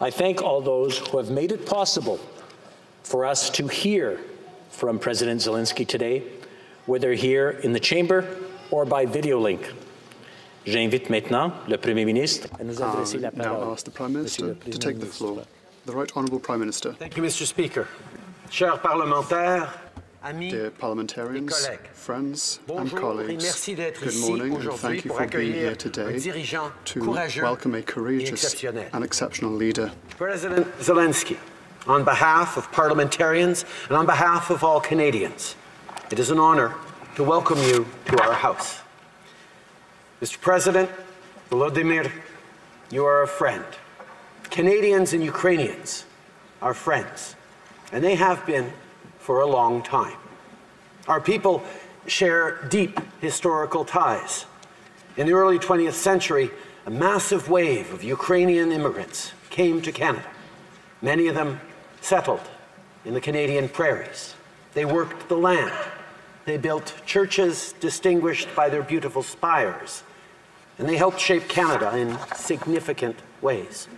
I thank all those who have made it possible for us to hear from President Zelensky today, whether here in the chamber or by video link. J'invite maintenant le Premier ministre à nous adresser um, la I now ask the Prime Minister to take the floor. The Right Honourable Prime Minister, Thank you, Mr. Speaker. Chers parlementaires, amis, dear parliamentarians, friends and colleagues, good morning and thank you for being here today to welcome a courageous and exceptional leader. President Zelensky, on behalf of parliamentarians and on behalf of all Canadians, it is an honor to welcome you to our House. Mr. President, Volodymyr, you are a friend. Canadians and Ukrainians are friends, and they have been for a long time. Our people share deep historical ties. In the early 20th century, a massive wave of Ukrainian immigrants came to Canada. Many of them settled in the Canadian prairies. They worked the land. They built churches distinguished by their beautiful spires. And they helped shape Canada in significant ways.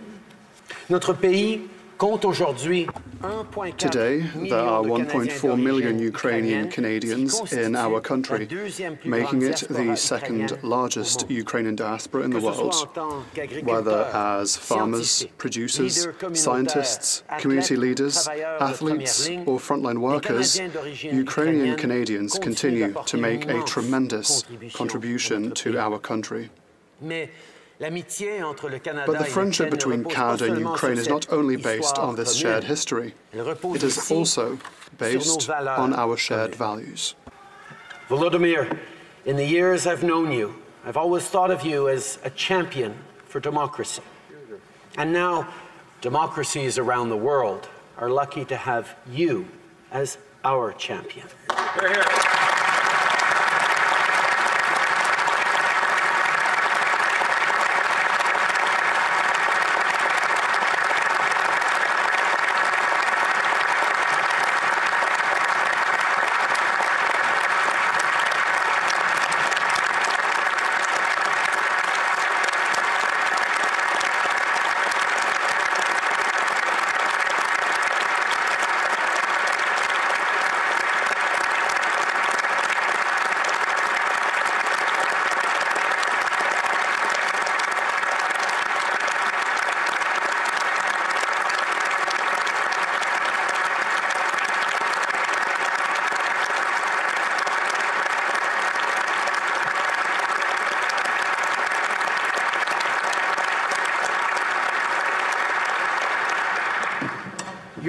Notre pays compte aujourd'hui 1,4 Today, there are millions de 1.4 Canadiens million Ukrainian Canadians in our country, la deuxième plus making it the second largest. Ukrainian diaspora in the Que ce soit world. en tant qu'agriculteurs, Whether as farmers, producers, scientists, community leaders, athletes, or frontline workers, Ukrainian Canadians continue to make a tremendous contribution contribution à notre to our country. Mais l'amitié entre le Canada But the friendship between Canada and Ukraine is not only based on this shared history, it is also based on our shared values. Volodymyr, in the years I've known you, I've always thought of you as a champion for democracy. And now, democracies around the world are lucky to have you as our champion.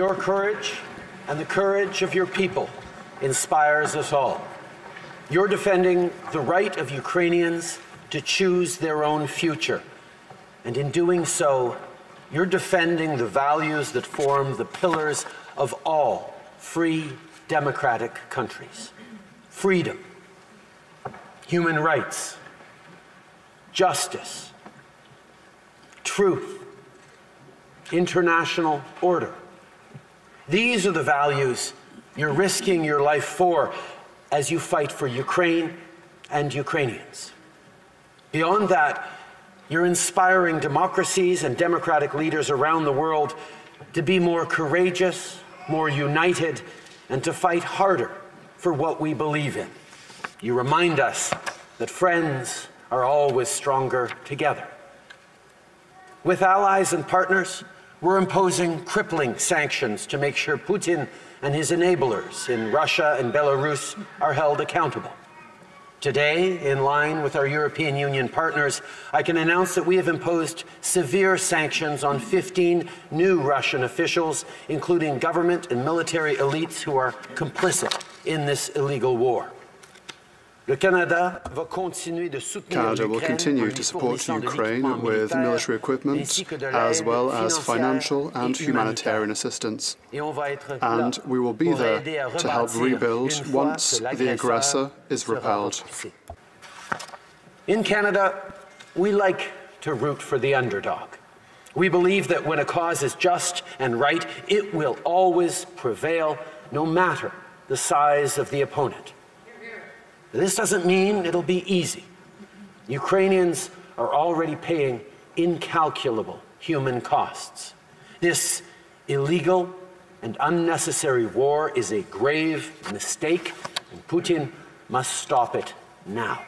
Your courage and the courage of your people inspires us all. You're defending the right of Ukrainians to choose their own future. And in doing so, you're defending the values that form the pillars of all free democratic countries freedom, human rights, justice, truth, international order. These are the values you're risking your life for as you fight for Ukraine and Ukrainians. Beyond that, you're inspiring democracies and democratic leaders around the world to be more courageous, more united, and to fight harder for what we believe in. You remind us that friends are always stronger together. With allies and partners, we're imposing crippling sanctions to make sure Putin and his enablers in Russia and Belarus are held accountable. Today, in line with our European Union partners, I can announce that we have imposed severe sanctions on 15 new Russian officials, including government and military elites who are complicit in this illegal war. Canada va continuer de soutenir Canada will continue to support Ukraine with military equipment ainsi que de as well as financial and humanitarian assistance. Et on va être And we will be there to help rebuild once the aggressor is repelled. In Canada, we like to root for the underdog. We believe that when a cause is just and right, it will always prevail, no matter the size of the opponent. This doesn't mean it'll be easy. Ukrainians are already paying incalculable human costs. This illegal and unnecessary war is a grave mistake, and Putin must stop it now.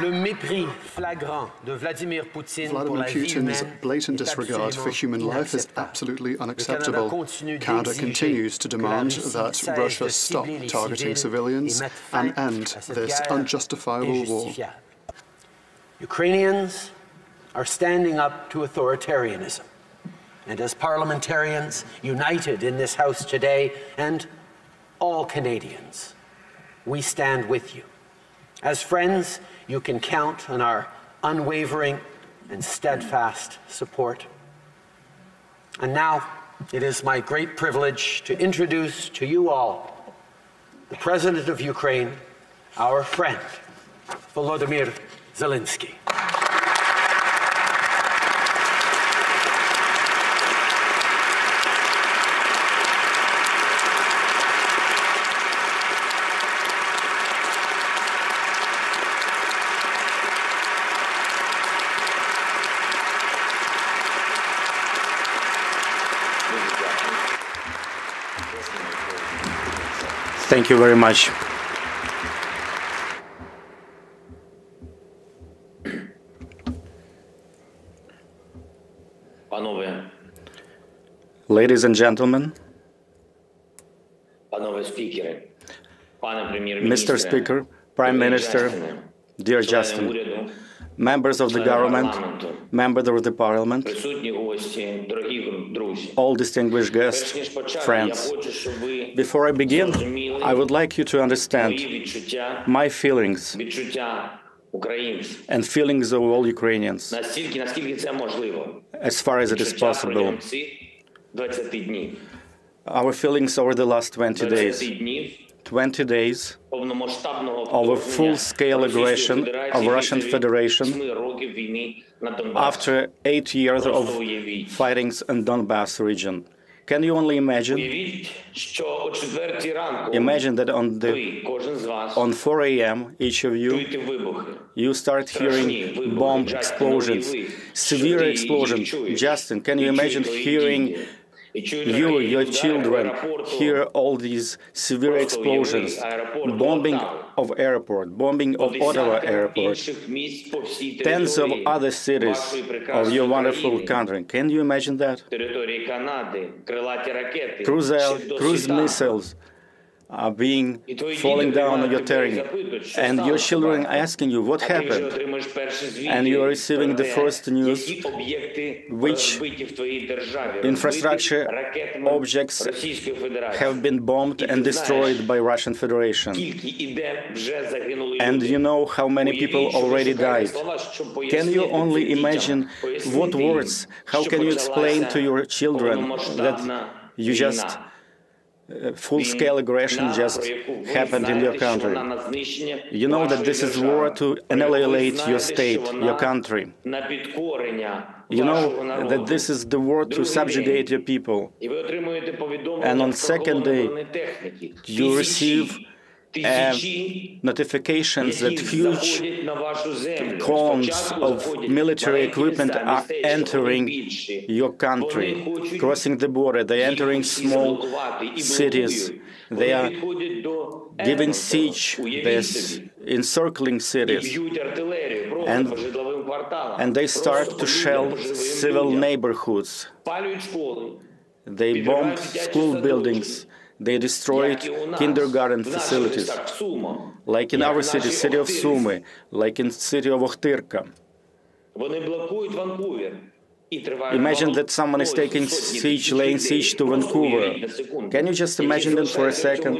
Le mépris flagrant de Vladimir Poutine Vladimir la Putin's blatant disregard for human life is absolutely unacceptable. Canada continues to demand that Russia stop targeting civilians et mette fin and end this unjustifiable war. Ukrainians are standing up to authoritarianism. And as parliamentarians united in this House today, and all Canadians, we stand with you. As friends, you can count on our unwavering and steadfast support. And now, it is my great privilege to introduce to you all the President of Ukraine, our friend, Volodymyr Zelensky. Thank you very much. Ladies and gentlemen, Mr. Speaker, Prime Minister, dear Justin, members of the government, members of the parliament, all distinguished guests, friends. Before I begin, I would like you to understand my feelings and feelings of all Ukrainians as far as it is possible. Our feelings over the last 20 days. 20 days of a full-scale aggression of Russian Federation after eight years of fightings in Donbass region. Can you only imagine? Imagine that on the on 4 a.m. each of you you start hearing bomb explosions, severe explosions. Justin, can you imagine hearing you, your children hear all these severe explosions, bombing of airport, bombing of Ottawa airport, tens of other cities of your wonderful country. Can you imagine that? Cruise, cruise missiles, are being falling down on your and your children are asking you what happened, and you are receiving the first news which infrastructure objects have been bombed and destroyed by Russian Federation, and you know how many people already died. Can you only imagine what words? How can you explain to your children that you just uh, full-scale aggression just happened in your country. You know that this is war to annihilate your state, your country. You know that this is the war to subjugate your people. And on second day, you receive uh, notifications that huge columns of military equipment are entering your country, crossing the border. They're entering small cities. They are giving siege, they're encircling cities. And, and they start to shell civil neighborhoods. They bomb school buildings. They destroyed kindergarten facilities, like in our city, city of Sumy, like in city of Okhtyrka. Imagine that someone is taking siege, laying siege to Vancouver. Can you just imagine them for a second?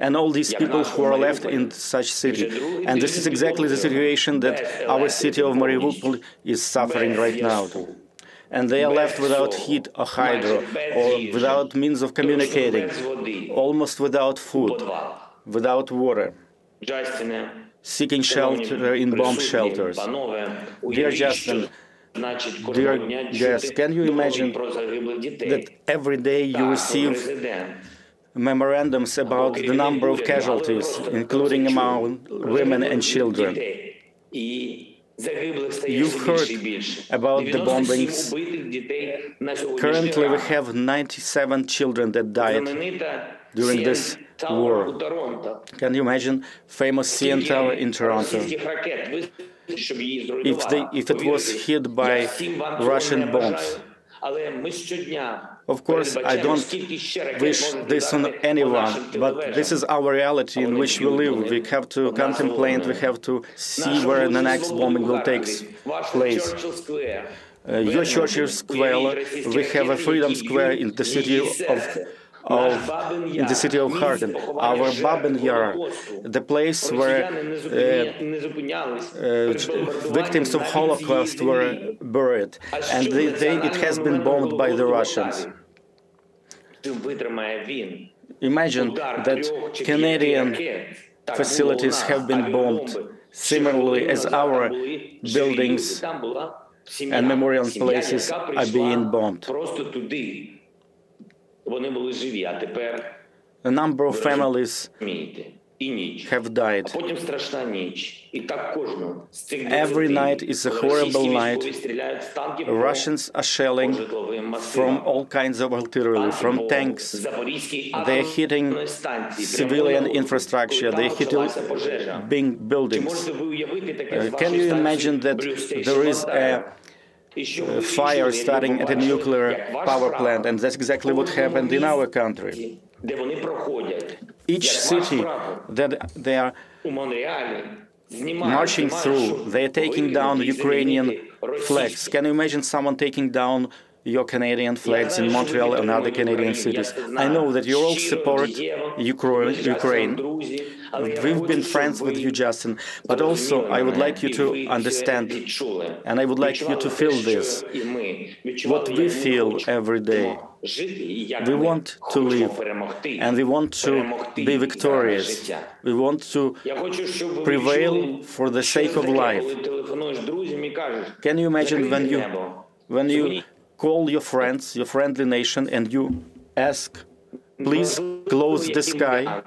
and all these people who are left in such city. And this is exactly the situation that our city of Mariupol is suffering right now and they are left without heat or hydro, or without means of communicating, almost without food, without water, seeking shelter in bomb shelters. Dear Justin, Dear guests, can you imagine that every day you receive memorandums about the number of casualties, including among women and children? You've heard about the bombings. Currently, we have 97 children that died during this war. Can you imagine famous CN Tower in Toronto? If, they, if it was hit by Russian bombs. Of course, I don't wish this on anyone, but this is our reality in which we live. We have to contemplate, we have to see where the next bombing will take place. Uh, your Churchill Square, uh, we have a Freedom Square in the city of of, in the city of Kharkiv, our Babin Yar, the place where uh, uh, victims of Holocaust were buried, and they, they, it has been bombed by the Russians. Imagine that Canadian facilities have been bombed, similarly as our buildings and memorial places are being bombed. A number of families have died. Every night is a horrible night. Russians are shelling from all kinds of artillery, from tanks. They are hitting civilian infrastructure, they are hitting big buildings. Uh, can you imagine that there is a uh, fire starting at a nuclear power plant, and that's exactly what happened in our country. Each city that they are marching through, they are taking down Ukrainian flags. Can you imagine someone taking down your Canadian flags in Montreal and other Canadian cities? I know that you all support Ukraine. We've been friends with you, Justin, but also I would like you to understand, and I would like you to feel this. What we feel every day. We want to live, and we want to be victorious. We want to prevail for the sake of life. Can you imagine when you when you call your friends, your friendly nation, and you ask, please close the sky,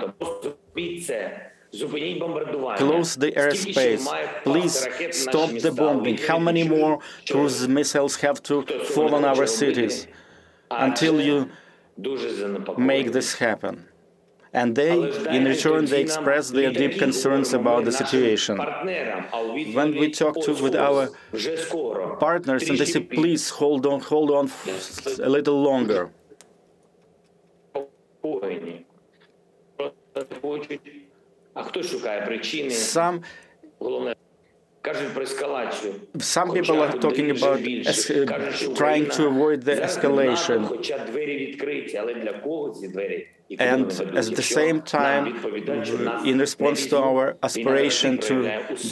close the airspace, please stop the bombing. How many more cruise missiles have to fall on our cities until you make this happen? and they, in return, they express their deep concerns about the situation. When we talk to with our partners, and they say, please hold on, hold on a little longer. Some some people are talking about trying to avoid the escalation and at the same time, in response to our aspiration to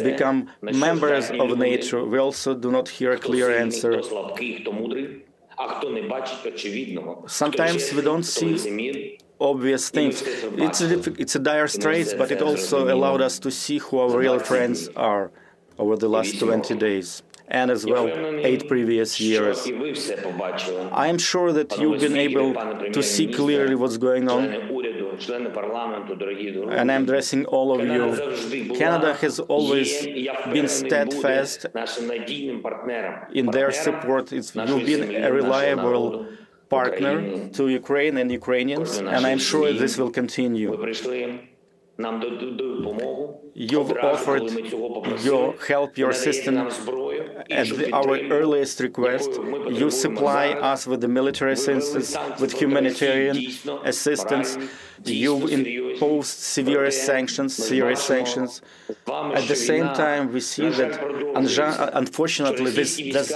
become members of NATO, we also do not hear a clear answer. Sometimes we don't see obvious things. It's a, it's a dire straits, but it also allowed us to see who our real friends are over the last 20 days and as well eight previous years. I am sure that you've been able to see clearly what's going on. And I'm addressing all of you. Canada has always been steadfast in their support. It's, you've been a reliable partner to Ukraine and Ukrainians, and I'm sure this will continue. прийшли нам до, до, до допомогу. You've Одразу, коли offered ми цього попросили, your help, your ви надаєте system нам зброю, At іншу the, our підтримку, earliest request, якою ми you потребуємо supply зараз. us with the military assistance, with humanitarian assistance. You've imposed severe sanctions, serious sanctions. At the same time, we see that, unja- unfortunately, this does,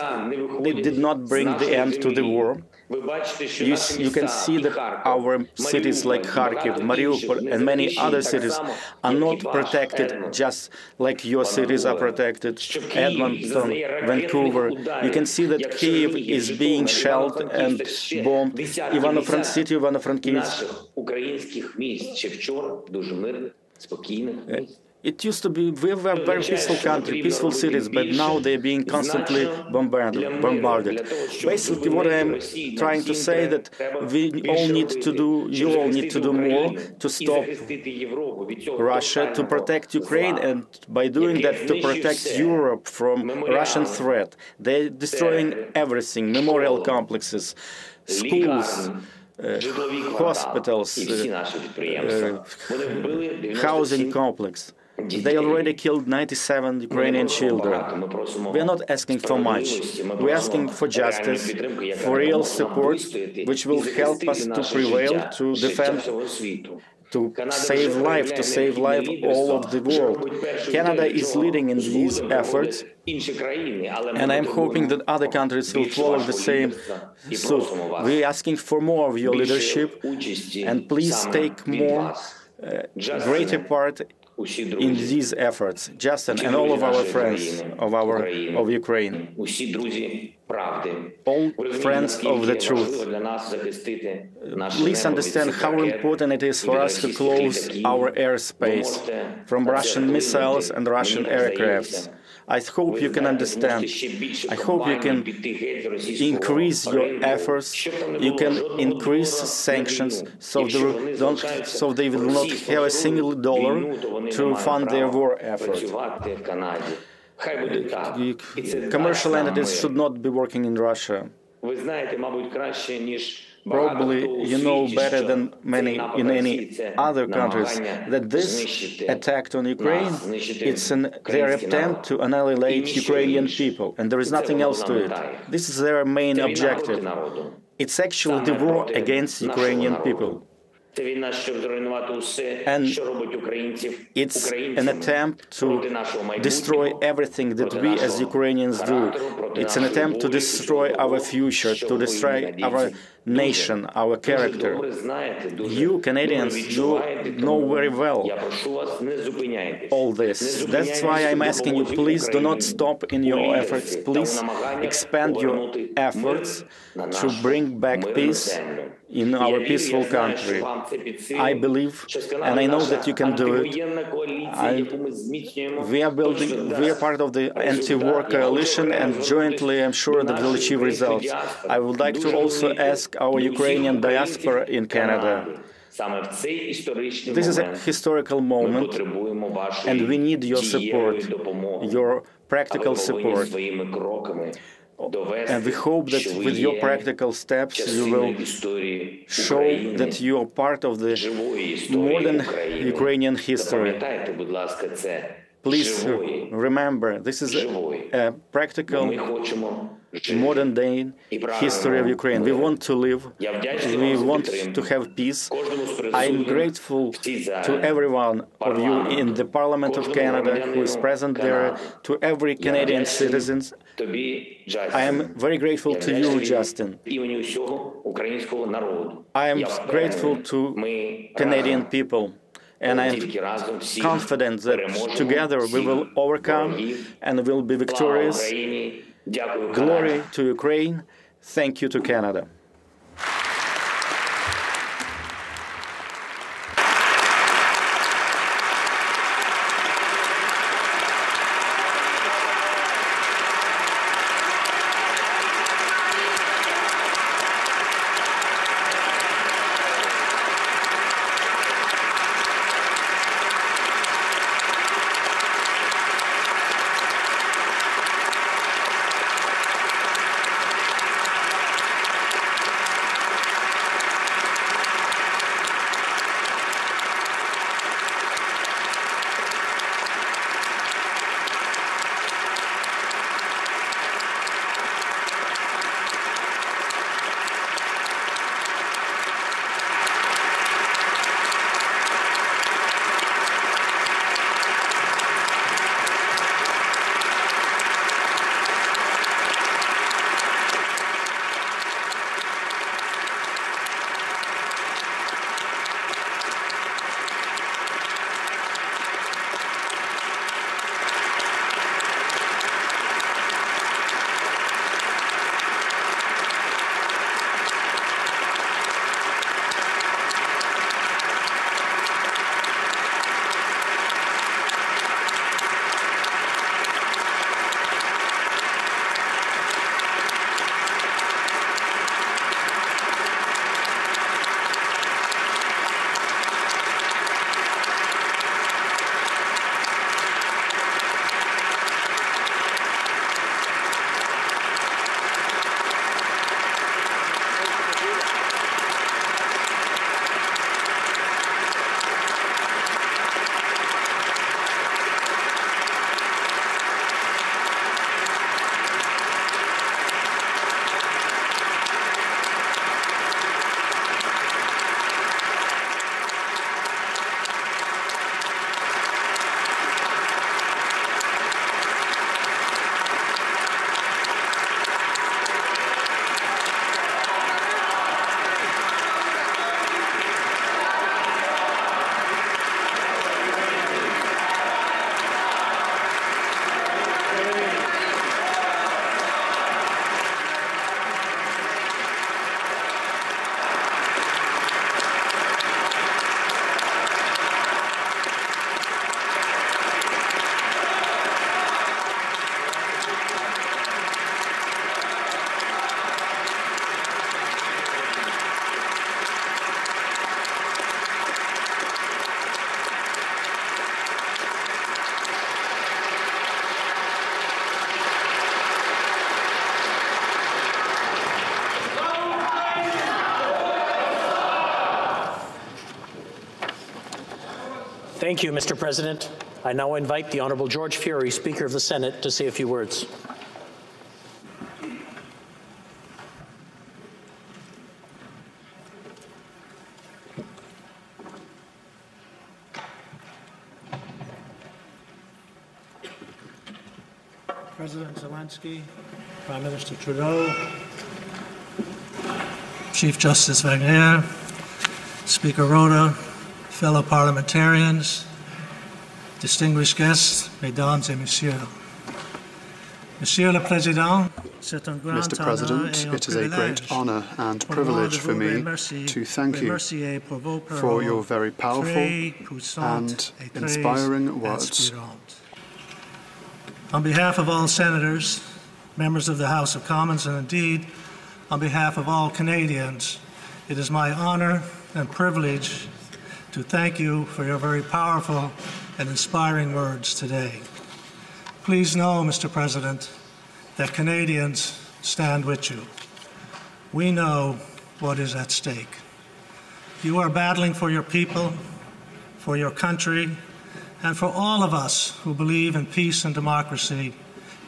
it did not bring the end to the war. You, you can see that our cities like Kharkiv, Mariupol, and many other cities are not protected just like your cities are protected. Edmonton, Vancouver. You can see that Kiev is being shelled and bombed. Ivano-Frank city, Ivano-Frankivsk. It used to be, we were a very peaceful country, peaceful cities, but now they're being constantly bombarded. bombarded. Basically, what I'm trying to say that we all need to do, you all need to do more to stop Russia, to protect Ukraine, and by doing that, to protect Europe from Russian threat. They're destroying everything, memorial complexes, schools, uh, hospitals, uh, uh, housing complex. They already killed 97 Ukrainian children. We are not asking for much. We're asking for justice, for real support, which will help us to prevail, to defend to save life, to save life all of the world. Canada is leading in these efforts, and I'm hoping that other countries will follow the same suit. We're asking for more of your leadership, and please take more, uh, greater part in these efforts, Justin and all of our friends of our of Ukraine, all friends of the truth. Please understand how important it is for us to close our airspace from Russian missiles and Russian aircrafts. I hope you can understand. I hope you can increase your efforts. You can increase sanctions so they, don't, so they will not have a single dollar to fund their war effort. Commercial entities should not be working in Russia. Probably you know better than many in any other countries that this attack on Ukraine it's an, their attempt to annihilate Ukrainian people, and there is nothing else to it. This is their main objective. It's actually the war against Ukrainian people. And it's an attempt to destroy everything that we as Ukrainians do. It's an attempt to destroy our future, to destroy our nation, our character. You Canadians, you know very well all this. That's why I'm asking you, please do not stop in your efforts. Please expand your efforts to bring back peace in our peaceful country. I believe, and I know that you can do it. I, we are building, we are part of the anti-war coalition, and jointly, I'm sure that we'll achieve results. I would like to also ask our Ukrainian diaspora in Canada. This is a historical moment, and we need your support, your practical support. And we hope that with your practical steps, you will show that you are part of the modern Ukrainian history. Please uh, remember, this is a, a practical modern day history of Ukraine. We want to live, we want to have peace. I'm grateful to everyone of you in the Parliament of Canada who is present there, to every Canadian citizen. I am very grateful to you, Justin. I am grateful to Canadian people. And I am confident that together we will overcome and will be victorious. Glory to Ukraine. Thank you to Canada. Thank you, Mr. President. I now invite the Honourable George Furey, Speaker of the Senate, to say a few words. President Zelensky, Prime Minister Trudeau, Chief Justice Wagner, Speaker Rota, fellow parliamentarians, distinguished guests, mesdames et messieurs. Monsieur le Président, c'est un grand Mr. President, it is a great honour and privilege for me to thank you remercier pour vos for your very powerful and inspiring words. On behalf of all senators, members of the House of Commons, and indeed on behalf of all Canadians, it is my honor and privilege to thank you for your very powerful and inspiring words today. Please know, Mr. President, that Canadians stand with you. We know what is at stake. You are battling for your people, for your country, and for all of us who believe in peace and democracy,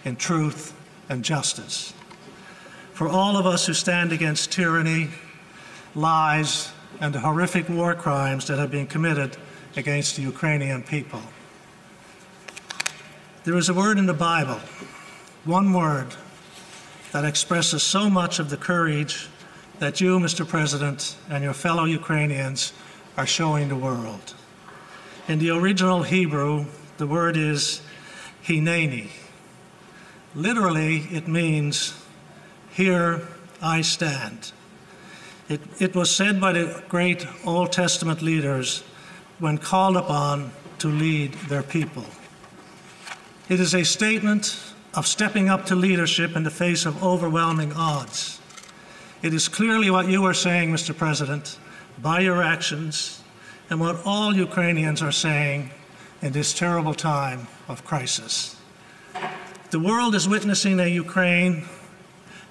in truth and justice. For all of us who stand against tyranny, lies, and the horrific war crimes that have been committed against the Ukrainian people. There is a word in the Bible, one word, that expresses so much of the courage that you, Mr. President, and your fellow Ukrainians are showing the world. In the original Hebrew, the word is hineni. Literally, it means, Here I stand. It, it was said by the great Old Testament leaders when called upon to lead their people. It is a statement of stepping up to leadership in the face of overwhelming odds. It is clearly what you are saying, Mr. President, by your actions, and what all Ukrainians are saying in this terrible time of crisis. The world is witnessing a Ukraine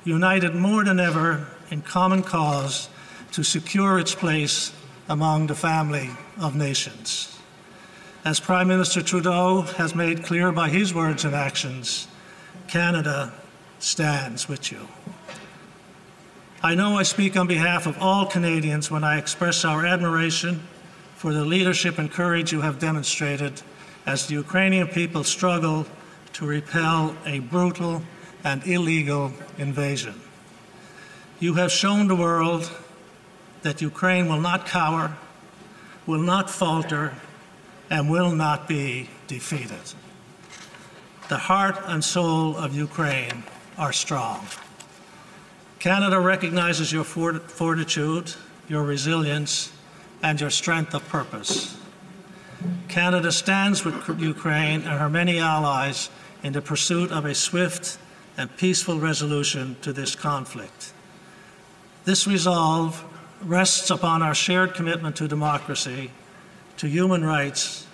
united more than ever in common cause to secure its place among the family of nations. As Prime Minister Trudeau has made clear by his words and actions, Canada stands with you. I know I speak on behalf of all Canadians when I express our admiration for the leadership and courage you have demonstrated as the Ukrainian people struggle to repel a brutal and illegal invasion. You have shown the world that Ukraine will not cower, will not falter, and will not be defeated. The heart and soul of Ukraine are strong. Canada recognizes your fortitude, your resilience, and your strength of purpose. Canada stands with Ukraine and her many allies in the pursuit of a swift and peaceful resolution to this conflict. This resolve rests upon our shared commitment to democracy, to human rights,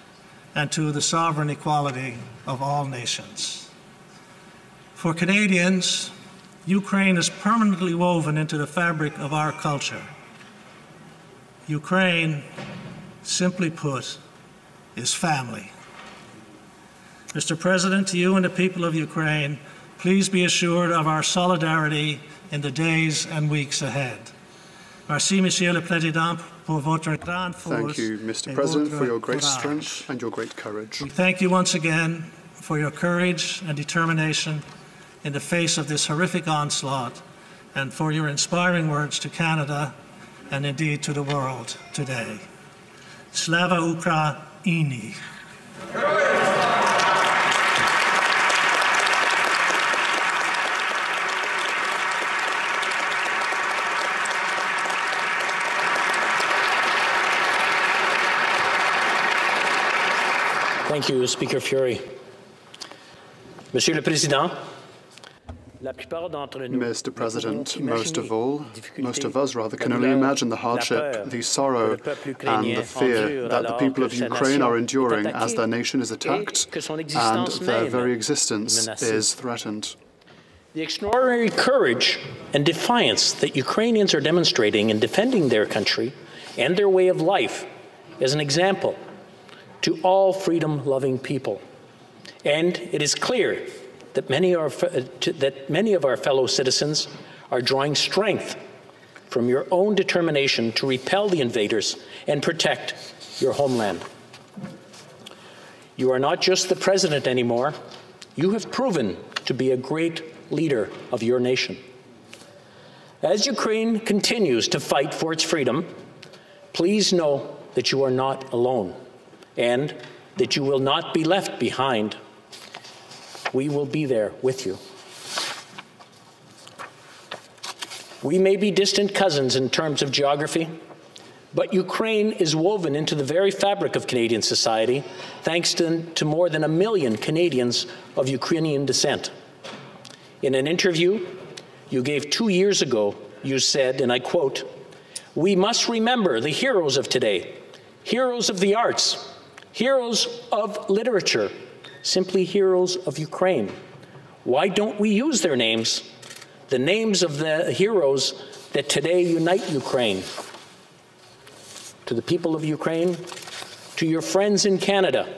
and to the sovereign equality of all nations. For Canadians, Ukraine is permanently woven into the fabric of our culture. Ukraine, simply put, is family. Mr. President, to you and the people of Ukraine, please be assured of our solidarity in the days and weeks ahead. Merci, Monsieur le Président, pour votre grande force Thank you, Mr. President, for your great courage. strength and your great courage. We thank you once again for your courage and determination in the face of this horrific onslaught and for your inspiring words to Canada and indeed to the world today. Slava Ukraini. Thank you, Speaker Furey. Monsieur le Président, la plupart d'entre nous Mr. President, most of all, most of us rather, can only imagine the hardship, the sorrow, and the fear that the people of Ukraine are enduring as their nation is attacked and their very existence is threatened. The extraordinary courage and defiance that Ukrainians are demonstrating in defending their country and their way of life is an example to all freedom loving people. And it is clear that many, are, uh, that many of our fellow citizens are drawing strength from your own determination to repel the invaders and protect your homeland. You are not just the president anymore, you have proven to be a great leader of your nation. As Ukraine continues to fight for its freedom, please know that you are not alone and that you will not be left behind. We will be there with you. We may be distant cousins in terms of geography, but Ukraine is woven into the very fabric of Canadian society thanks to, to more than a million Canadians of Ukrainian descent. In an interview you gave two years ago, you said, and I quote, We must remember the heroes of today, heroes of the arts, heroes of literature, simply heroes of Ukraine. Why don't we use their names, the names of the heroes that today unite Ukraine? To the people of Ukraine, to your friends in Canada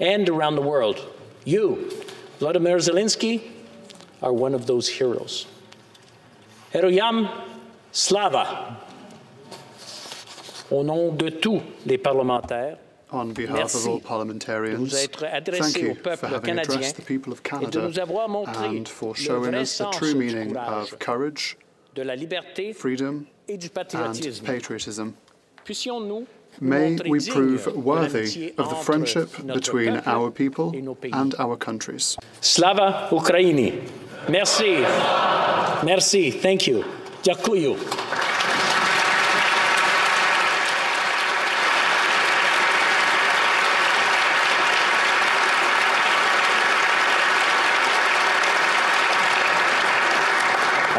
and around the world, you, Vladimir Zelensky, are one of those heroes. Heroyam Slava. Au nom de tous les parlementaires, On behalf Merci of all de parliamentaries, vous être adressé thank you au peuple for having canadien addressed the people of et de Canada nous avoir montré and for le showing vrai us the sens true du meaning courage, of courage, de la liberté freedom, et du and patriotisme. patriotism. Puissions-nous May montrer we dignes prove de worthy l'amitié of the entre friendship notre between peuple our people et nos pays. and our countries. Slava Ukraini. Merci. Merci. Thank you. Дякую.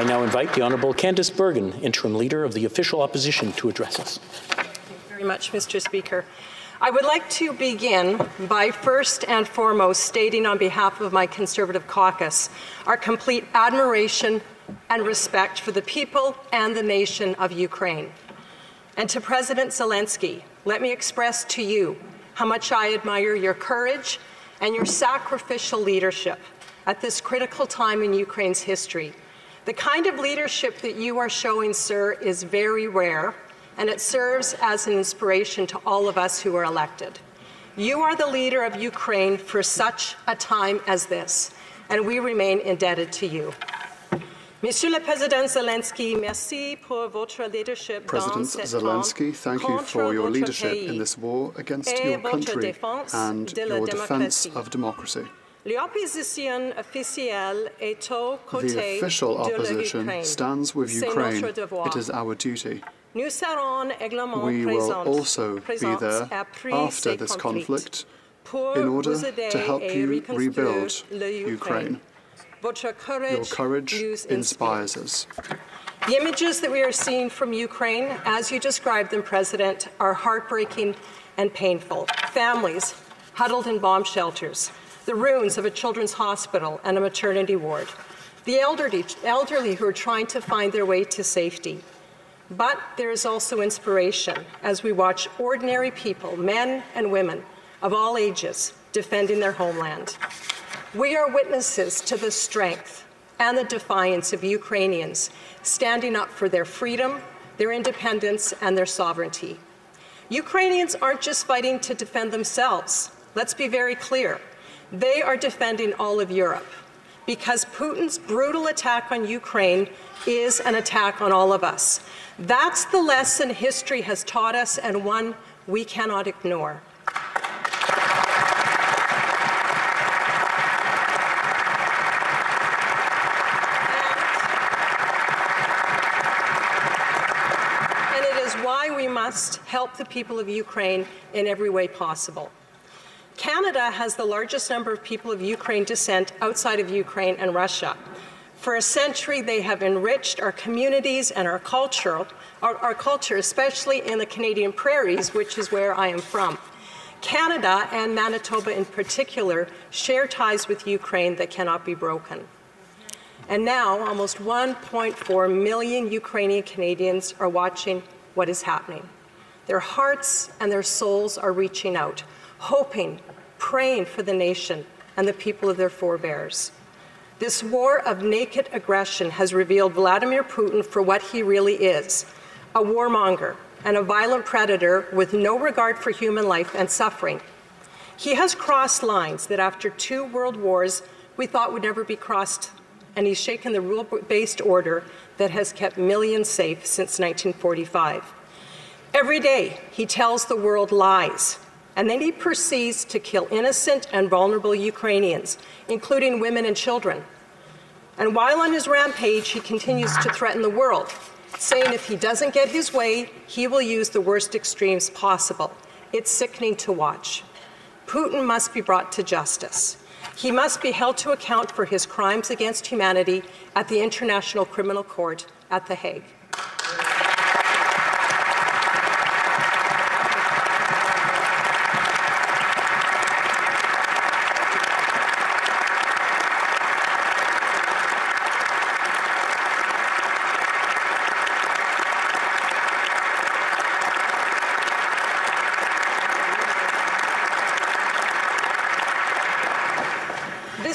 I now invite the Honourable Candice Bergen, Interim Leader of the Official Opposition, to address us. Thank you very much, Mr. Speaker. I would like to begin by first and foremost stating on behalf of my Conservative caucus our complete admiration and respect for the people and the nation of Ukraine. And to President Zelensky, let me express to you how much I admire your courage and your sacrificial leadership at this critical time in Ukraine's history. The kind of leadership that you are showing, sir, is very rare, and it serves as an inspiration to all of us who are elected. You are the leader of Ukraine for such a time as this, and we remain indebted to you. Monsieur le Président Zelensky, merci pour votre leadership President dans cette Zelensky, thank you for your leadership in this war against your country and your defense of democracy. L'opposition officielle est aux The official opposition stands with Ukraine. It is our duty. We will also be there after this conflict in order to help you rebuild Ukraine. Your courage inspires us. The images that we are seeing from Ukraine, as you described them, President, are heartbreaking and painful. Families huddled in bomb shelters, the ruins of a children's hospital and a maternity ward, the elderly, elderly who are trying to find their way to safety. But there is also inspiration as we watch ordinary people, men and women of all ages, defending their homeland. We are witnesses to the strength and the defiance of Ukrainians standing up for their freedom, their independence, and their sovereignty. Ukrainians aren't just fighting to defend themselves. Let's be very clear. They are defending all of Europe because Putin's brutal attack on Ukraine is an attack on all of us. That's the lesson history has taught us and one we cannot ignore. And it is why we must help the people of Ukraine in every way possible. Canada has the largest number of people of Ukraine descent outside of Ukraine and Russia. For a century, they have enriched our communities and our culture, our, our culture, especially in the Canadian prairies, which is where I am from. Canada and Manitoba in particular share ties with Ukraine that cannot be broken. And now, almost 1.4 million Ukrainian Canadians are watching what is happening. Their hearts and their souls are reaching out, hoping, praying for the nation and the people of their forebears. This war of naked aggression has revealed Vladimir Putin for what he really is a warmonger and a violent predator with no regard for human life and suffering. He has crossed lines that after two world wars we thought would never be crossed, and he's shaken the rule based order that has kept millions safe since 1945. Every day, he tells the world lies, and then he proceeds to kill innocent and vulnerable Ukrainians, including women and children. And while on his rampage, he continues to threaten the world, saying if he doesn't get his way, he will use the worst extremes possible. It's sickening to watch. Putin must be brought to justice. He must be held to account for his crimes against humanity at the International Criminal Court at The Hague.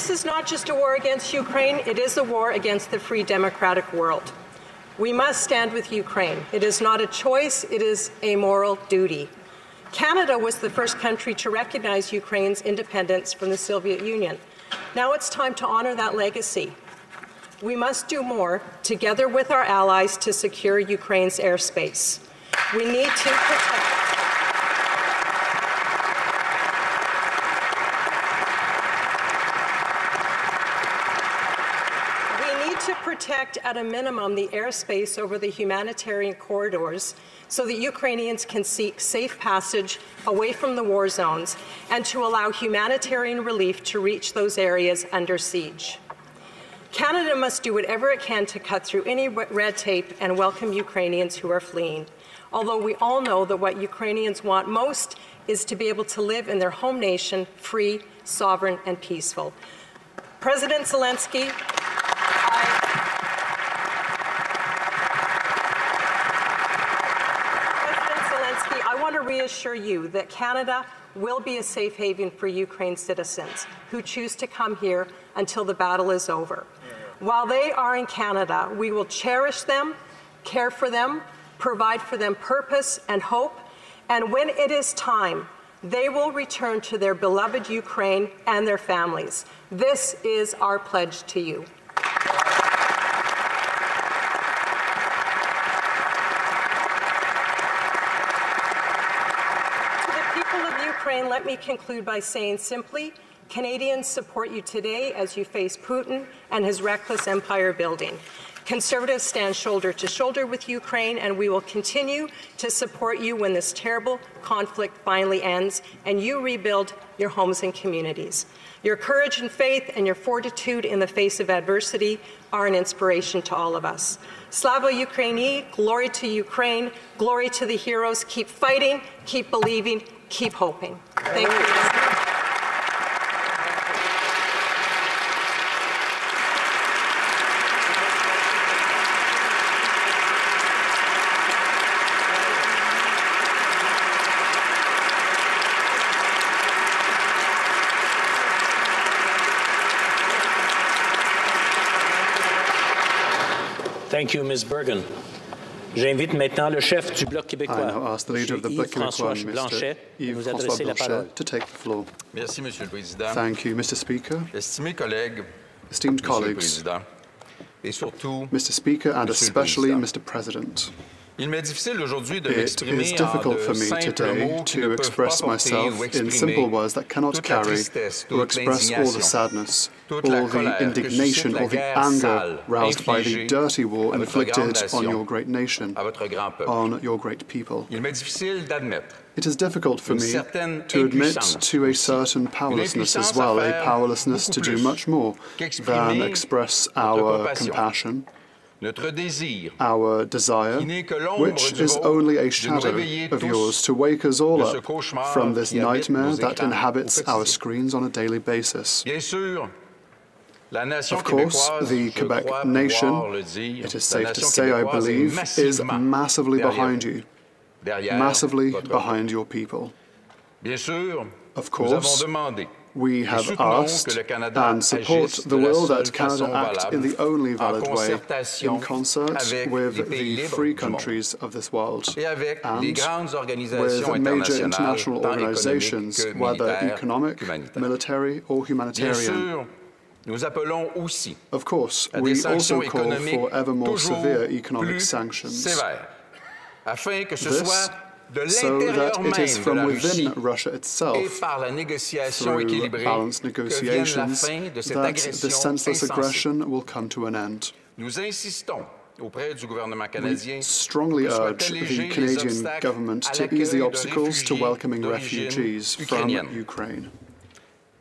This is not just a war against Ukraine, it is a war against the free democratic world. We must stand with Ukraine. It is not a choice, it is a moral duty. Canada was the first country to recognize Ukraine's independence from the Soviet Union. Now it's time to honor that legacy. We must do more, together with our allies, to secure Ukraine's airspace. We need to protect. We need to protect, at a minimum, the airspace over the humanitarian corridors so that Ukrainians can seek safe passage away from the war zones and to allow humanitarian relief to reach those areas under siege. Canada must do whatever it can to cut through any red tape and welcome Ukrainians who are fleeing. Although we all know that what Ukrainians want most is to be able to live in their home nation free, sovereign, and peaceful. President Zelensky, I, President Zelensky, I to you that Canada will be a safe haven for Ukraine citizens who choose to come here until the battle is over. While they are in Canada, we will cherish them, care for them, provide for them purpose and hope, and when it is time, they will return to their beloved Ukraine and their families. This is our pledge to you. To the people of Ukraine, let me conclude by saying simply, Canadians support you today as you face Putin and his reckless empire building. Conservatives stand shoulder to shoulder with Ukraine, and we will continue to support you when this terrible conflict finally ends and you rebuild your homes and communities. Your courage and faith and your fortitude in the face of adversity are an inspiration to all of us. Slava Ukraini, glory to Ukraine, glory to the heroes. Keep fighting, keep believing, keep hoping. Thank you. Thank you, Ms. Bergen. J'invite maintenant le chef du Bloc I québécois, now ask the leader of the Bloc Yves-François Québécois, Mr. Blanchet, de nous Yves-François adresser la parole. Blanchet, to take the floor. Merci, Monsieur le Président. Thank you, Mr. Speaker. Estimés collègues, Esteemed Monsieur le colleagues, Président, et surtout, Mr. Speaker, and Monsieur especially Mr. President, il m'est difficile aujourd'hui de m'exprimer en difficult de for me simples today mots qui ne to peuvent pas express porter myself ou in exprimer simple words that cannot toute la carry tristesse, or toute express all the l'indignation, sadness, toute la all the colère que indignation, suscite la or the guerre anger sale roused by the infligée dirty war à votre grande inflicted on nation, your great nation, à votre grand peuple. on your great people. Il m'est difficile d'admettre It is difficult for me to admit to a certain powerlessness as well, a powerlessness to do much more than express our compassion. Compassion, notre désir our desire, qui n'est que l'ombre which is only a shadow of yours, to wake us all up from this nightmare that inhabits our screens on a daily basis. Bien sûr, la nation Of course, the Quebec nation, pouvoir le dire, it is safe to say, I believe, is massively behind you, massively behind your people. Bien sûr, Of course, we have asked que le Canada and support the will that Canada act in the only valid way, in concert with the free countries of this world and with major international organizations, whether economic, military, or humanitarian. sûr, nous appelons aussi Of course, we also call for ever more severe economic sanctions sévères, afin que ce This so that it is from within Russia itself par la négociation through balanced que vienne la negotiations fin de cette that this senseless aggression will come to an end. Nous insistons auprès du gouvernement canadien We strongly urge the Canadian government to ease the obstacles to welcoming refugees from. Ukraine.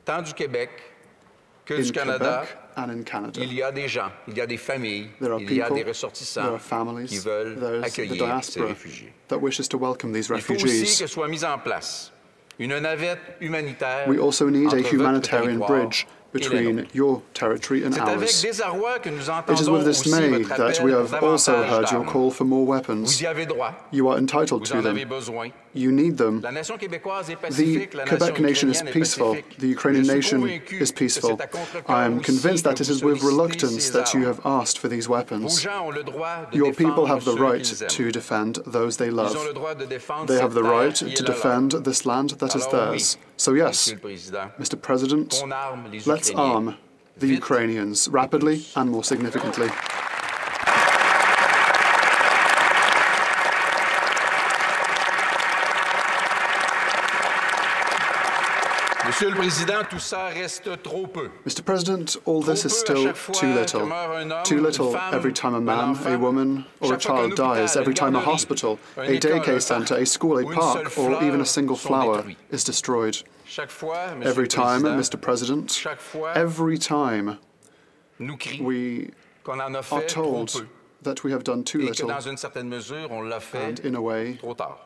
tant du Québec que In Canada. Quebec and in Canada, Il y a des gens, il y a des familles, there are il y a people, des there ressortissants are families, qui veulent accueillir ces réfugiés. that wishes to welcome these Il faut aussi refugees. que soit mise en place une navette humanitaire We also need entre a humanitarian bridge between your territory and ours. désarroi que nous It is with dismay that we have also heard your call for more Vous weapons. y avez droit, You are entitled to them. You need them. La nation québécoise est The pacifique, la nation Quebec nation is peaceful. The Ukrainian nation is peaceful. c'est à contre-cœur I am convinced that it is with reluctance that you have asked for these weapons. gens ont le droit de Your people have the right to defend those they Ils ont le love. droit de défendre They have the right to defend this land that is theirs. So, yes, Monsieur le Président, Mr. President, qu'on arme les let's arm the Ukrainians rapidly and more significantly. Monsieur le Président, tout ça reste trop peu. Mr. President, all this is Trop peu à still too little. meurt un homme, Too little every time a man, a woman, or a chaque fois qu'un child dies, every time a hospital, a daycare centre, a school, a park, or even a single flower is destroyed. Chaque fois, Monsieur Every time, Mr. President, every time we qu'on en a are told that we have done too little, dans une certaine mesure, on l'a fait and in a way,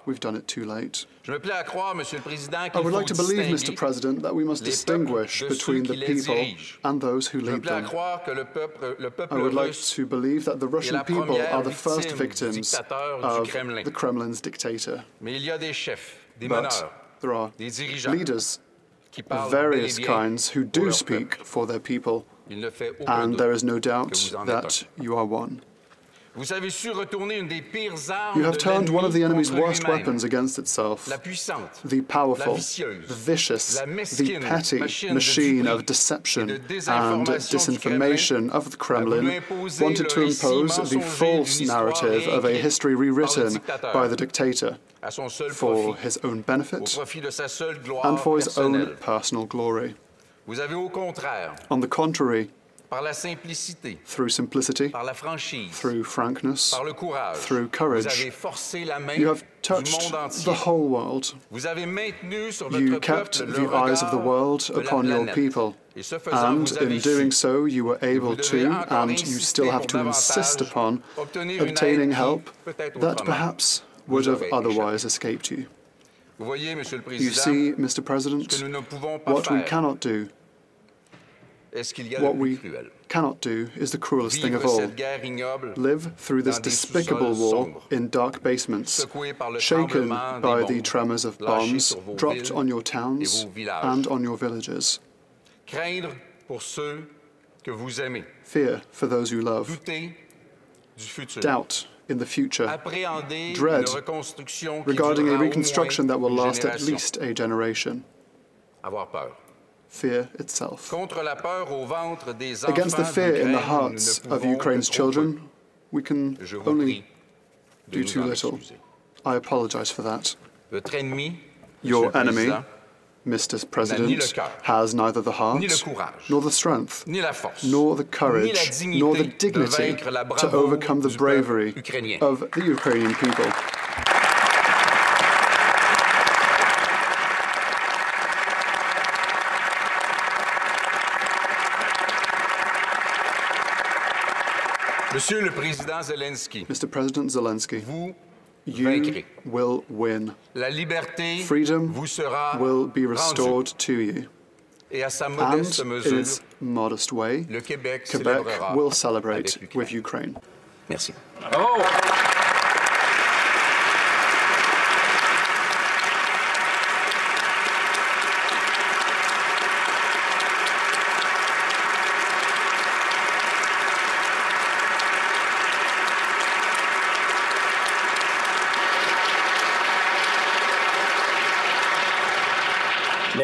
we've done it too late. Je me plais à croire, Monsieur le Président, I would like to believe, Mr. President, that we must distinguish between the people and those who lead them. croire que le peuple, le peuple I would like to believe that the Russian people are the first victims of the Kremlin's dictator. Mais il y a des chefs, des But there are leaders of parlent bel et various kinds who do speak for their people, Il ne fait aucun and there is no doubt vous en êtes that you are one. Vous avez su retourner une des pires armes You have turned one of the enemy's worst weapons against itself. La puissante, The powerful, la vicieuse, the vicious, the petty machine of deception and disinformation of the Kremlin wanted to impose the false narrative of a history rewritten by the dictator for his own benefit profit de sa seule gloire and for his own personal glory. Vous avez au On the contrary, par la simplicité, through simplicity, par la franchise, through frankness, par le courage, through courage, vous avez forcé la main you have du touched monde the whole world. Vous avez maintenu sur You votre kept the eyes of the world upon your people. Et ce faisant, And vous avez in doing so, you were able to, and you still have to insist upon, obtaining help that perhaps would have otherwise escaped you. Vous voyez, le You see, Mr. President, que nous ne pouvons pas what we cannot do, est-ce qu'il y a what we cannot do, is the cruelest thing of all. cette guerre ignoble, Live through this despicable war in dark basements, secoué par le shaken by the tremors of bombs dropped on your towns and on your villages. craindre pour ceux que vous aimez, Fear for those you love, douter du futur, doubt in the future, dread une reconstruction qui regarding a reconstruction that will last at least a generation. Fear itself. Contre la peur au ventre des Against the fear in the hearts of Ukraine's que trop peu. children, we can only do too little. I apologize for that. Your enemy, Mr. President, has neither the heart, ni le courage, nor the strength, ni la force, nor the courage, nor the dignity to overcome the bravery of the Ukrainian people. Monsieur le Président Zelensky, Mr. President Zelensky, vous you vaincrez. will win. La liberté Freedom vous sera will be rendue. restored to you. Et à sa And modeste in its modest way, le Québec, Quebec will celebrate l'Ukraine. with Ukraine. Merci.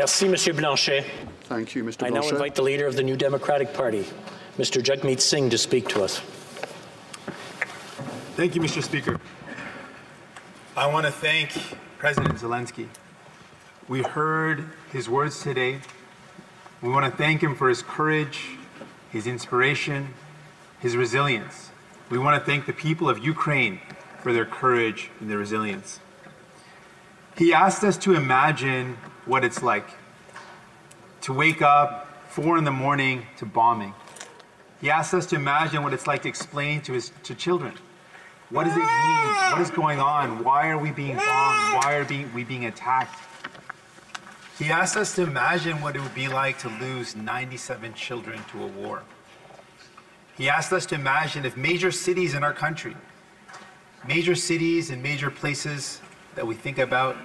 Merci, Monsieur Blanchet. Thank you, Mr. Blanchet. I now invite the leader of the New Democratic Party, Mr. Jagmeet Singh, to speak to us. Thank you, Mr. Speaker. I want to thank President Zelensky. We heard his words today. We want to thank him for his courage, his inspiration, his resilience. We want to thank the people of Ukraine for their courage and their resilience. He asked us to imagine what it's like to wake up four in the morning to bombing. He asked us to imagine what it's like to explain to his to children what does it mean? What is going on? Why are we being bombed? Why are we being attacked? He asked us to imagine what it would be like to lose 97 children to a war. He asked us to imagine if major cities in our country, major cities and major places that we think about,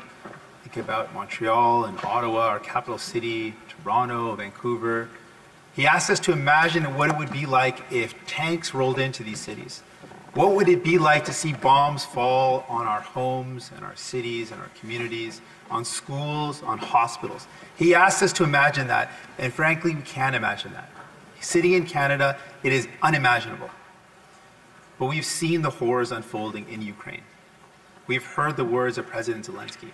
think about Montreal and Ottawa, our capital city, Toronto, Vancouver. He asked us to imagine what it would be like if tanks rolled into these cities what would it be like to see bombs fall on our homes and our cities and our communities, on schools, on hospitals? He asked us to imagine that, and frankly, we can't imagine that. Sitting in Canada, it is unimaginable. But we've seen the horrors unfolding in Ukraine. We've heard the words of President Zelensky.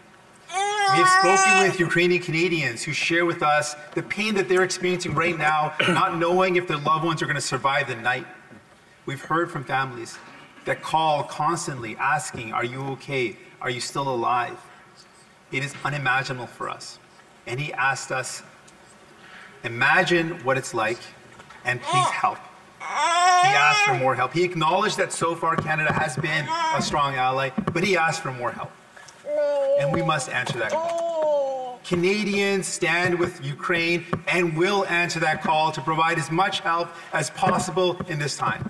We have spoken with Ukrainian Canadians who share with us the pain that they're experiencing right now, not knowing if their loved ones are going to survive the night. We've heard from families that call constantly asking, Are you okay? Are you still alive? It is unimaginable for us. And he asked us, Imagine what it's like and please help. He asked for more help. He acknowledged that so far Canada has been a strong ally, but he asked for more help. And we must answer that call. Canadians stand with Ukraine and will answer that call to provide as much help as possible in this time.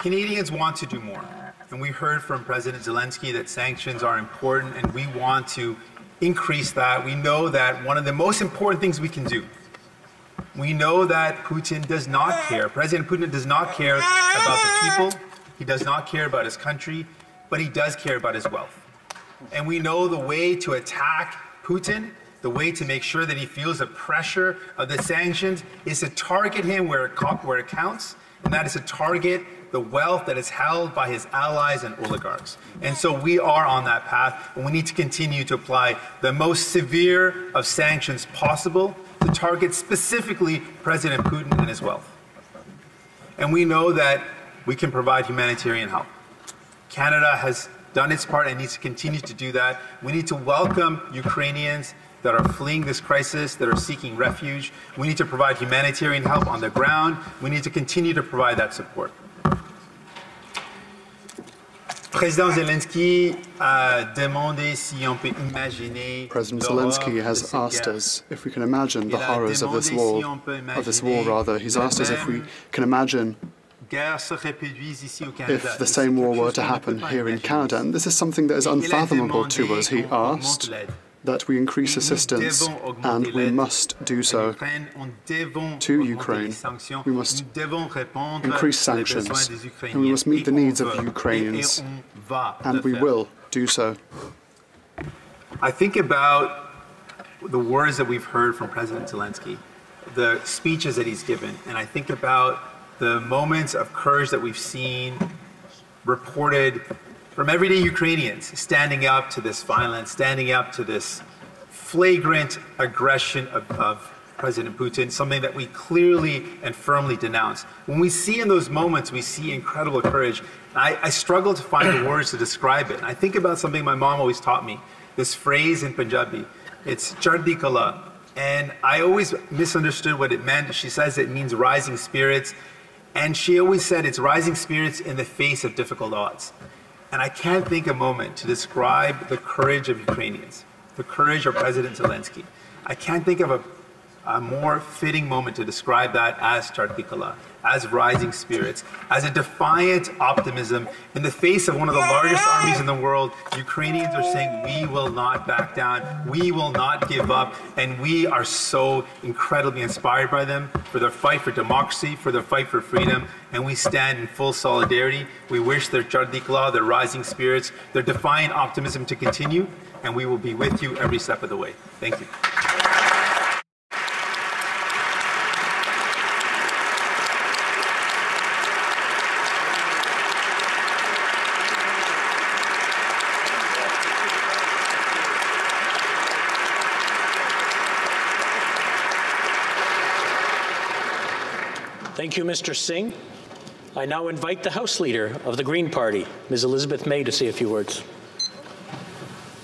Canadians want to do more. And we heard from President Zelensky that sanctions are important and we want to increase that. We know that one of the most important things we can do, we know that Putin does not care. President Putin does not care about the people, he does not care about his country, but he does care about his wealth. And we know the way to attack Putin, the way to make sure that he feels the pressure of the sanctions is to target him where it, where it counts, and that is to target the wealth that is held by his allies and oligarchs. And so we are on that path, and we need to continue to apply the most severe of sanctions possible to target specifically President Putin and his wealth. And we know that we can provide humanitarian help. Canada has done its part and needs to continue to do that. We need to welcome Ukrainians that are fleeing this crisis, that are seeking refuge. We need to provide humanitarian help on the ground. We need to continue to provide that support. President Zelensky a demandé si on peut imaginer President Zelensky has asked us if we can imagine the horrors of this war, of this war rather. He's asked us if we can imagine if the same war were to happen here in Canada. And this is something that is unfathomable to us. He asked that we increase assistance, and we must do so to Ukraine. We must increase sanctions, and we must meet the needs of Ukrainians, and we will do so. I think about the words that we've heard from President Zelensky, the speeches that he's given, and I think about the moments of courage that we've seen reported from everyday Ukrainians standing up to this violence, standing up to this flagrant aggression of, of, President Putin, something that we clearly and firmly denounce. When we see in those moments, we see incredible courage. I, I struggle to find the words to describe it. And I think about something my mom always taught me, this phrase in Punjabi. It's chardi kala. And I always misunderstood what it meant. She says it means rising spirits. And she always said it's rising spirits in the face of difficult odds. And I can't think a moment to describe the courage of Ukrainians, the courage of President Zelensky. I can't think of a, a more fitting moment to describe that as Chardikala, as rising spirits, as a defiant optimism in the face of one of the largest armies in the world. Ukrainians are saying, We will not back down, we will not give up, and we are so incredibly inspired by them for their fight for democracy, for their fight for freedom, and we stand in full solidarity. We wish their Chardikala, their rising spirits, their defiant optimism to continue, and we will be with you every step of the way. Thank you. Thank you, Mr. Singh. I now invite the House Leader of the Green Party, Ms. Elizabeth May, to say a few words.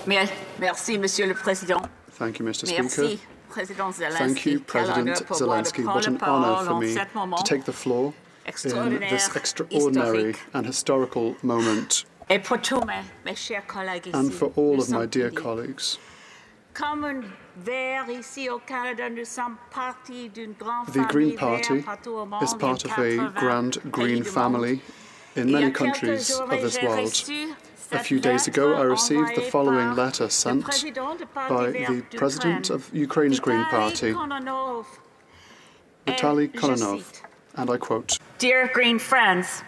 Merci, Monsieur le Président. Thank you, Mr. Merci, Speaker. President Zelensky. Thank you, President Zelensky. What an honour for me to take the floor in this extraordinary and historical moment. And for all of my dear colleagues. The Green Party is part of a grand green family in many countries of this world. A few days ago, I received the following letter sent by the President of Ukraine's Green Party, Vitaly Kononov, and I quote Dear Green friends,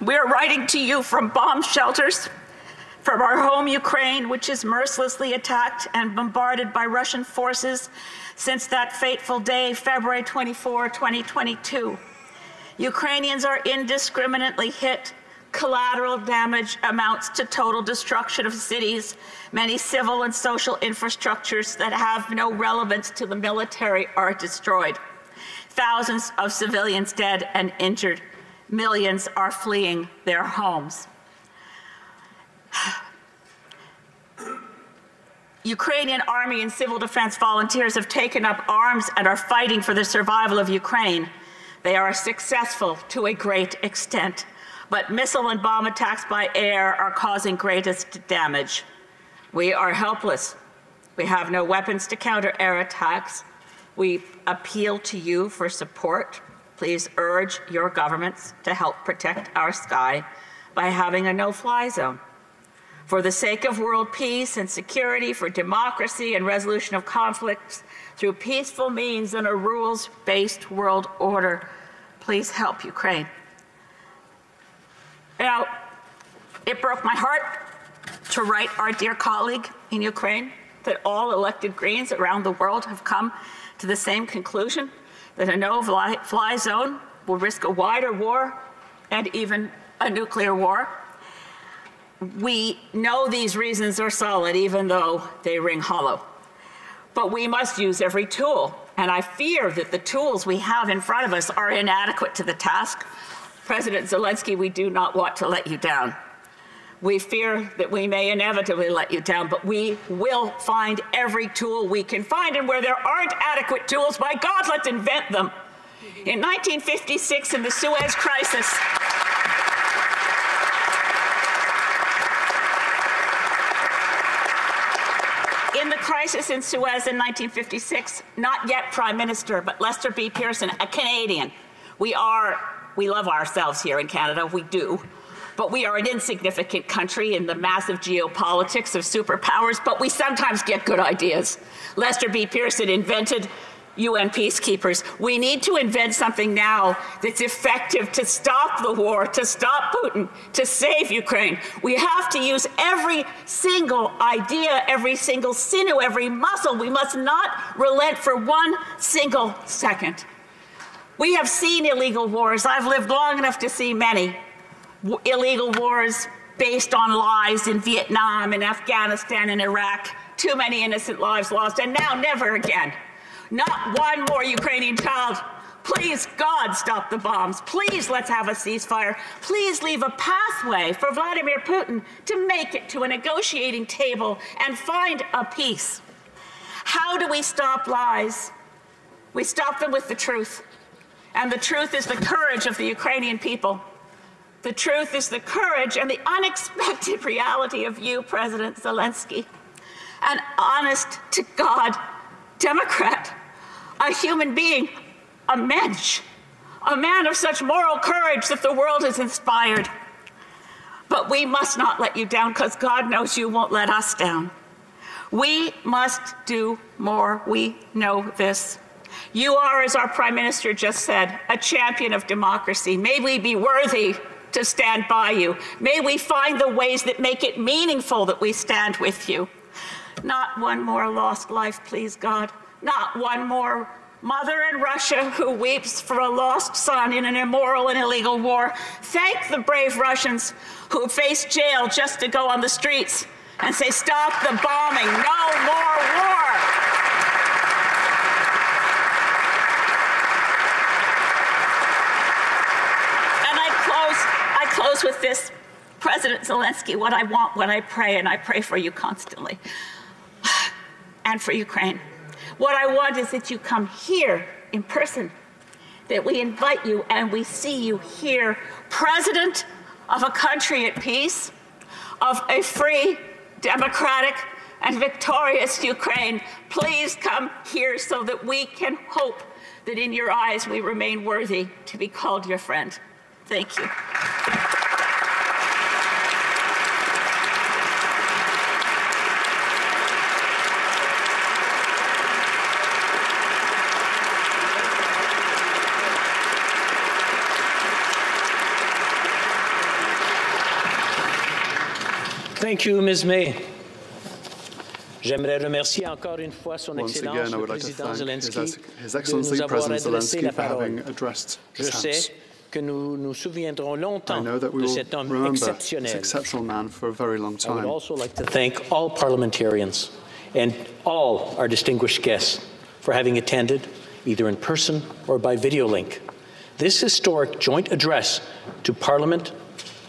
we are writing to you from bomb shelters from our home Ukraine, which is mercilessly attacked and bombarded by Russian forces since that fateful day, February 24, 2022. Ukrainians are indiscriminately hit. Collateral damage amounts to total destruction of cities. Many civil and social infrastructures that have no relevance to the military are destroyed. Thousands of civilians dead and injured. Millions are fleeing their homes. Ukrainian army and civil defense volunteers have taken up arms and are fighting for the survival of Ukraine. They are successful to a great extent, but missile and bomb attacks by air are causing greatest damage. We are helpless. We have no weapons to counter air attacks. We appeal to you for support. Please urge your governments to help protect our sky by having a no fly zone for the sake of world peace and security, for democracy and resolution of conflicts through peaceful means and a rules based world order. Please help Ukraine. Now, it broke my heart to write our dear colleague in Ukraine that all elected Greens around the world have come to the same conclusion that a no fly zone will risk a wider war and even a nuclear war we know these reasons are solid, even though they ring hollow. But we must use every tool, and I fear that the tools we have in front of us are inadequate to the task. President Zelensky, we do not want to let you down. We fear that we may inevitably let you down, but we will find every tool we can find. And where there aren't adequate tools, by God, let's invent them. In 1956, in the Suez Crisis, crisis in Suez in 1956, not yet Prime Minister, but Lester B. Pearson, a Canadian. We are, we love ourselves here in Canada, we do. But we are an insignificant country in the massive geopolitics of superpowers, but we sometimes get good ideas. Lester B. Pearson invented UN peacekeepers. We need to invent something now that's effective to stop the war, to stop Putin, to save Ukraine. We have to use every single idea, every single sinew, every muscle. We must not relent for one single second. We have seen illegal wars. I've lived long enough to see many illegal wars based on lies in Vietnam and Afghanistan and Iraq. Too many innocent lives lost, and now never again. Not one more Ukrainian child. Please, God, stop the bombs. Please, let's have a ceasefire. Please leave a pathway for Vladimir Putin to make it to a negotiating table and find a peace. How do we stop lies? We stop them with the truth. And the truth is the courage of the Ukrainian people. The truth is the courage and the unexpected reality of you, President Zelensky. An honest to God Democrat, a human being, a mensch, a man of such moral courage that the world is inspired. But we must not let you down because God knows you won't let us down. We must do more. We know this. You are, as our Prime Minister just said, a champion of democracy. May we be worthy to stand by you. May we find the ways that make it meaningful that we stand with you. Not one more lost life, please, God. Not one more mother in Russia who weeps for a lost son in an immoral and illegal war. Thank the brave Russians who face jail just to go on the streets and say, Stop the bombing, no more war. And I close, I close with this. President Zelensky, what I want, what I pray, and I pray for you constantly, and for Ukraine. What I want is that you come here in person, that we invite you and we see you here, president of a country at peace, of a free, democratic, and victorious Ukraine. Please come here so that we can hope that in your eyes we remain worthy to be called your friend. Thank you. Thank you, Ms. May. J'aimerais remercier encore une fois Son Once Excellence again, I le would like to Président thank Zelensky His, His de Excellency nous avoir President adressé Zelensky la for having parole. addressed Je his sais House. que nous nous souviendrons I longtemps know that we de cet homme exceptionnel. exceptional man for a very long time. I would also like to thank all parliamentarians and all our distinguished guests for having attended, either in person or by video link. This historic joint address to Parliament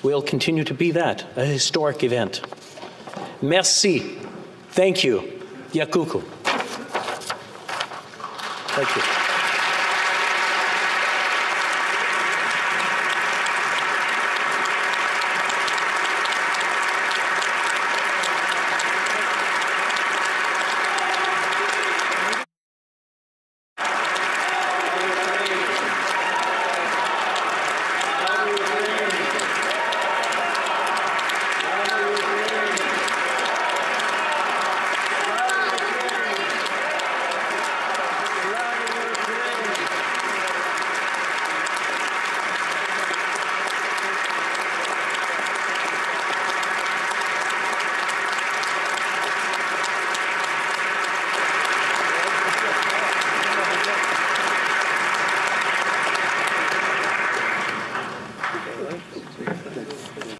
will continue to be that, a historic event. Merci. Thank you. Dyakuyu. Thank you.